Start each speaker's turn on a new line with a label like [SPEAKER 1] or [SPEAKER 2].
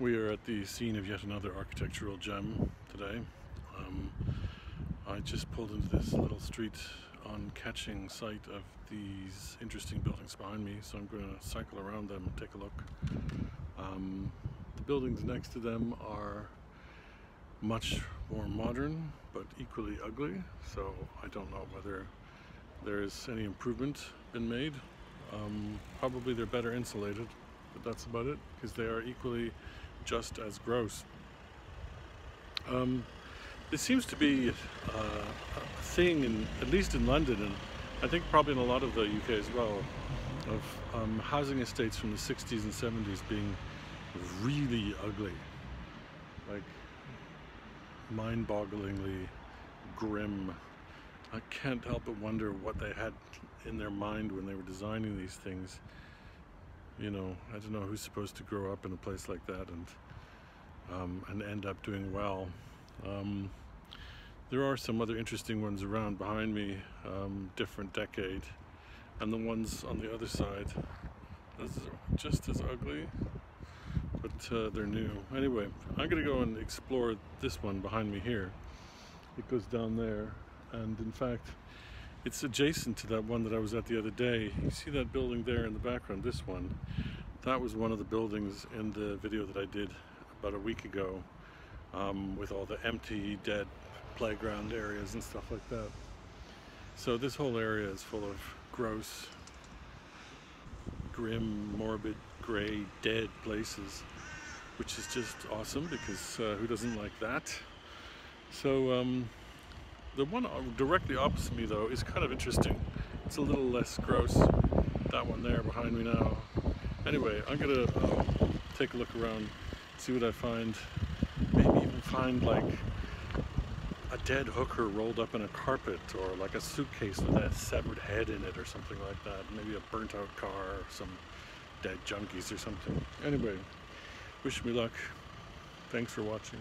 [SPEAKER 1] We are at the scene of yet another architectural gem today. Um, I just pulled into this little street on catching sight of these interesting buildings behind me, so I'm going to cycle around them and take a look. Um, the buildings next to them are much more modern, but equally ugly, so I don't know whether there's any improvement been made. Um, probably they're better insulated, but that's about it, because they are equally just as gross. Um, this seems to be uh, a thing, in, at least in London, and I think probably in a lot of the UK as well, of um, housing estates from the 60s and 70s being really ugly. Like, mind-bogglingly grim. I can't help but wonder what they had in their mind when they were designing these things you know, I don't know who's supposed to grow up in a place like that and um, and end up doing well. Um, there are some other interesting ones around behind me, um, different decade, and the ones on the other side, This is just as ugly, but uh, they're new. Anyway, I'm gonna go and explore this one behind me here. It goes down there, and in fact, it's adjacent to that one that I was at the other day. You see that building there in the background, this one. That was one of the buildings in the video that I did about a week ago um, with all the empty, dead playground areas and stuff like that. So this whole area is full of gross, grim, morbid, grey, dead places, which is just awesome because uh, who doesn't like that? So um, the one directly opposite me though is kind of interesting. It's a little less gross. That one there behind me now. Anyway, I'm gonna um, take a look around, see what I find. Maybe even find like a dead hooker rolled up in a carpet or like a suitcase with a severed head in it or something like that. Maybe a burnt out car or some dead junkies or something. Anyway, wish me luck. Thanks for watching.